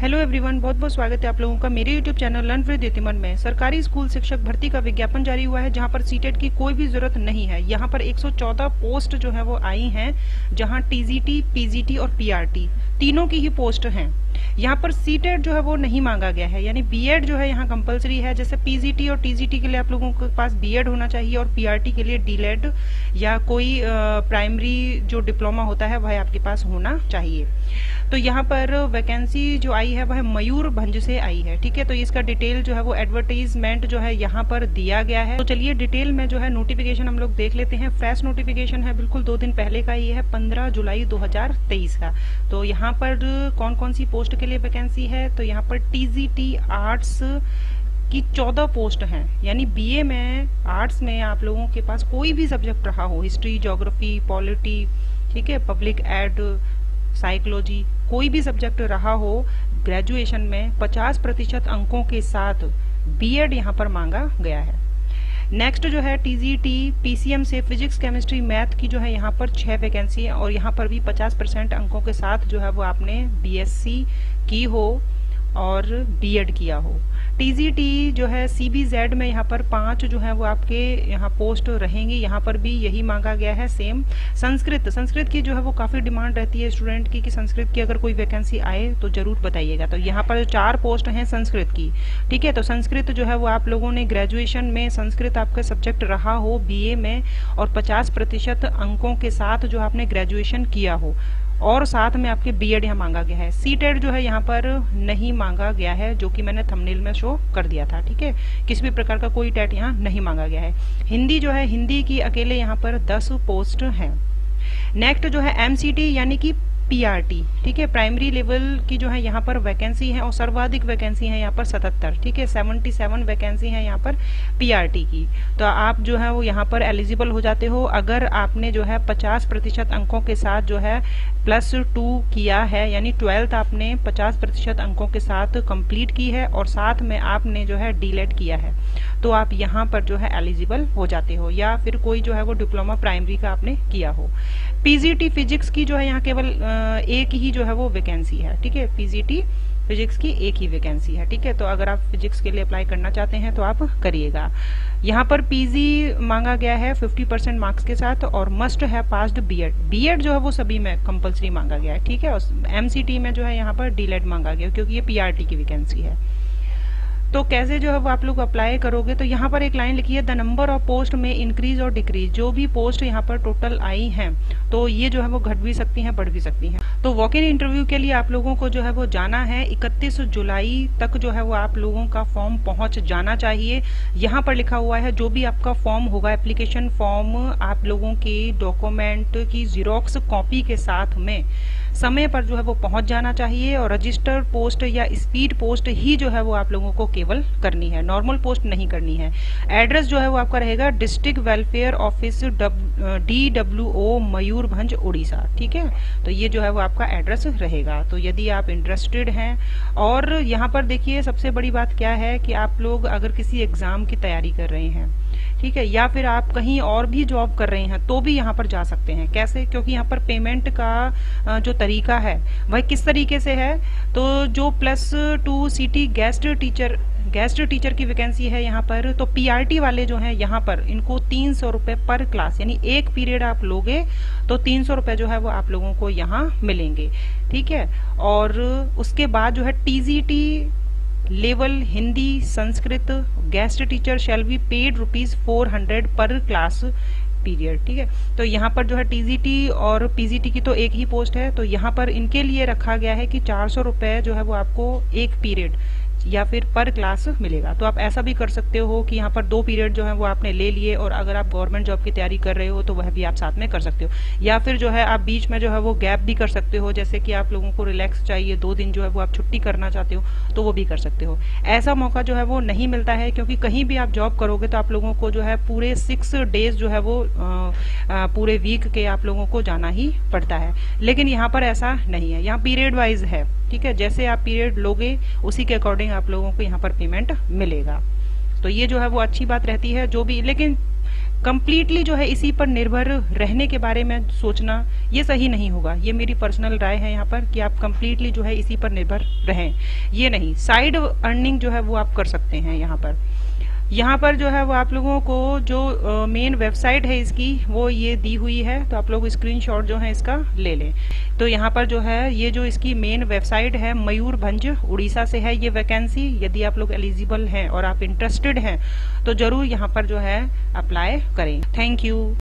Hello everyone बहुत बहुत स्वागत है आप लोगों का मेरे YouTube channel learn with Yatiman में। सरकारी स्कूल शिक्षक भर्ती का विज्ञापन जारी हुआ है, जहाँ पर सीटेट की कोई भी ज़रूरत नहीं है। यहाँ पर 114 पोस्ट जो है वो आई हैं, जहाँ टीजीटी पीजीटी और पीआरटी तीनों की ही पोस्ट हैं। यहाँ पर सीटेट जो है वो नहीं मांगा गया है। यानी बीएड जो है यहाँ कंपलसरी है। जैसे पीजीटी और टीजीटी के लिए आप लोगों के पास बीएड होना चाहिए और पीआरटी के लिए डीलेड या कोई प्राइमरी जो डिप्लोमा होता है, वह आपके पास होना चाहिए। तो यहाँ पर वैकेंसी जो आई है, वह मयूर भंज से आई है। ठीक है? तो इसका डिटेल जो है वो एडवर्टीजमेंट जो है यहाँ पर दिया गया है। तो चलिए डिटेल में जो है नोटिफिकेशन हम लोग देख लेते हैं। फ्रेश नोटिफिकेशन है, बिल्कुल दो दिन पहले का ही है, पंद्रह जुलाई दो हज़ार तेईस का। तो यहाँ पर कौन कौन सी पोस्ट के लिए वैकेंसी है तो यहाँ पर टीजीटी आर्ट्स की चौदह पोस्ट हैं। यानी बीए में आर्ट्स में आप लोगों के पास कोई भी सब्जेक्ट रहा हो हिस्ट्री जोग्राफी पॉलिटी ठीक है पब्लिक एड साइकोलॉजी कोई भी सब्जेक्ट रहा हो ग्रेजुएशन में 50 प्रतिशत अंकों के साथ बीएड यहाँ पर मांगा गया है। नेक्स्ट जो है टीजीटी पीसीएम से फिजिक्स केमिस्ट्री मैथ की जो है यहाँ पर छह वैकेंसी है और यहाँ पर भी 50 परसेंट अंकों के साथ जो है वो आपने बीएससी की हो और बीएड किया हो। टीजीटी जो है सीबीजेड में यहाँ पर पाँच जो है वो आपके यहाँ पोस्ट रहेंगे। यहाँ पर भी यही मांगा गया है सेम संस्कृत। संस्कृत की जो है वो काफ़ी डिमांड रहती है स्टूडेंट की कि संस्कृत की अगर कोई वैकेंसी आए तो ज़रूर बताइएगा। तो यहाँ पर चार पोस्ट हैं संस्कृत की, ठीक है? तो संस्कृत जो है वो आप लोगों ने ग्रेजुएशन में संस्कृत आपका सब्जेक्ट रहा हो बीए में, और पचास प्रतिशत अंकों के साथ जो आपने ग्रेजुएशन किया हो। और साथ में आपके बी एड यहाँ मांगा गया है। सी टेड जो है यहाँ पर नहीं मांगा गया है, जो कि मैंने थंबनेल में शो कर दिया था, ठीक है? किसी भी प्रकार का कोई टेट यहाँ नहीं मांगा गया है। हिंदी जो है, हिंदी की अकेले यहाँ पर दस पोस्ट हैं। नेक्स्ट जो है एमसीटी यानी कि पीआरटी ठीक है? प्राइमरी लेवल की जो है यहाँ पर वैकेंसी है और सर्वाधिक वैकेंसी है यहाँ पर सतहत्तर, ठीक है? सेवेंटी सेवन वैकेंसी है यहाँ पर पीआरटी की। तो आप जो है वो यहाँ पर एलिजिबल हो जाते हो। अगर आपने जो है पचास प्रतिशत अंकों के साथ जो है प्लस टू किया है, यानी ट्वेल्थ आपने पचास प्रतिशत अंकों के साथ कंप्लीट की है और साथ में आपने जो है डीलेट किया है। तो आप यहाँ पर जो है एलिजिबल हो जाते हो या फिर कोई जो है वो डिप्लोमा प्राइमरी का आपने किया हो। पीजीटी फिजिक्स की जो है यहाँ केवल एक ही जो है वो वैकेंसी है, ठीक है? पीजीटी फिजिक्स की एक ही वैकेंसी है, ठीक है? तो अगर आप फिजिक्स के लिए अप्लाई करना चाहते हैं तो आप करिएगा। यहाँ पर पीजी मांगा गया है 50 परसेंट मार्क्स के साथ और मस्ट है पास्ड बीएड बीएड जो है वो सभी में कंपलसरी मांगा गया है, ठीक है? और एमसीटी में जो है यहाँ पर डीलेट मांगा गया क्योंकि ये पीआरटी की वैकेंसी है। तो कैसे जो है वो आप लोग अप्लाई करोगे? तो यहाँ पर एक लाइन लिखी है द नंबर ऑफ़ पोस्ट में इंक्रीज और डिक्रीज जो भी पोस्ट यहाँ पर टोटल आई हैं तो ये जो है वो घट भी सकती हैं, बढ़ भी सकती हैं। तो वॉक इन इंटरव्यू के लिए आप लोगों को जो है वो जाना है। इकतीस जुलाई तक जो है वो आप लोगों का फॉर्म पहुँच जाना चाहिए। यहाँ पर लिखा हुआ है, जो भी आपका फॉर्म होगा एप्लीकेशन फॉर्म आप लोगों के डॉक्यूमेंट की जीरोक्स कॉपी के साथ में समय पर जो है वो पहुँच जाना चाहिए और रजिस्टर पोस्ट या स्पीड पोस्ट ही जो है वो आप लोगों को केवल करनी है। नॉर्मल पोस्ट नहीं करनी है। एड्रेस जो है वो आपका रहेगा district welfare office D W O Mayurbhanj Orissa ठीक है? तो ये जो है वो आपका एड्रेस रहेगा। तो यदि आप इंटरेस्टेड हैं, और यहाँ पर देखिए, सबसे बड़ी बात क्या है कि आप लोग अगर किसी एग्ज़ाम की तैयारी कर रहे हैं ठीक है, या फिर आप कहीं और भी जॉब कर रहे हैं तो भी यहाँ पर जा सकते हैं। कैसे? क्योंकि यहाँ पर पेमेंट का जो तरीका है, वह किस तरीके से है? तो जो plus two city guest teacher guest teacher की वैकेंसी है यहाँ पर तो पीआरटी वाले जो हैं यहाँ पर, इनको तीन सौ रुपए पर क्लास यानी एक पीरियड आप लोगे तो तीन सौ रुपए जो है वो आप लोगों को यहाँ मिलेंगे। ठीक है? और उसके बाद जो है TGT level Hindi, Sanskrit guest teacher shall be paid rupees four hundred per class period ठीक है? तो यहाँ पर जो है टीजीटी और पीजीटी की तो एक ही पोस्ट है तो यहाँ पर इनके लिए रखा गया है कि चार सौ रुपए जो है वो आपको एक पीरियड या फिर पर क्लास मिलेगा। तो आप ऐसा भी कर सकते हो कि यहाँ पर दो पीरियड जो है वो आपने ले लिए और अगर आप गवर्नमेंट जॉब की तैयारी कर रहे हो तो वह भी आप साथ में कर सकते हो। या फिर जो है आप बीच में जो है वो गैप भी कर सकते हो, जैसे कि आप लोगों को रिलैक्स चाहिए, दो दिन जो है वो आप छुट्टी करना चाहते हो तो वो भी कर सकते हो। ऐसा मौका जो है वो नहीं मिलता है, क्योंकि कहीं भी आप जॉब करोगे तो आप लोगों को जो है पूरे सिक्स डेज़ जो है वो पूरे वीक के आप लोगों को जाना ही पड़ता है। लेकिन यहाँ पर ऐसा नहीं है। यहाँ पीरियड वाइज है। ठीक है, जैसे आप पीरियड लोगे, उसी के अकॉर्डिंग आप लोगों को यहाँ पर पेमेंट मिलेगा। तो ये जो है वो अच्छी बात रहती है, जो भी, लेकिन कंप्लीटली जो है इसी पर निर्भर रहने के बारे में सोचना, ये सही नहीं होगा। ये मेरी पर्सनल राय है यहाँ पर कि आप कंप्लीटली जो है इसी पर निर्भर रहें। ये नहीं साइड अर्निंग जो है वो आप कर सकते हैं यहाँ पर। यहाँ पर जो है वो आप लोगों को जो मेन वेबसाइट है इसकी, वो ये दी हुई है तो आप लोग स्क्रीनशॉट जो है इसका ले लें। तो यहाँ पर जो है, ये जो इसकी मेन वेबसाइट है मयूर भंज उड़ीसा से है ये वैकेंसी यदि आप लोग एलिजिबल हैं और आप इंटरेस्टेड हैं तो ज़रूर यहाँ पर जो है अप्लाई करें। Thank you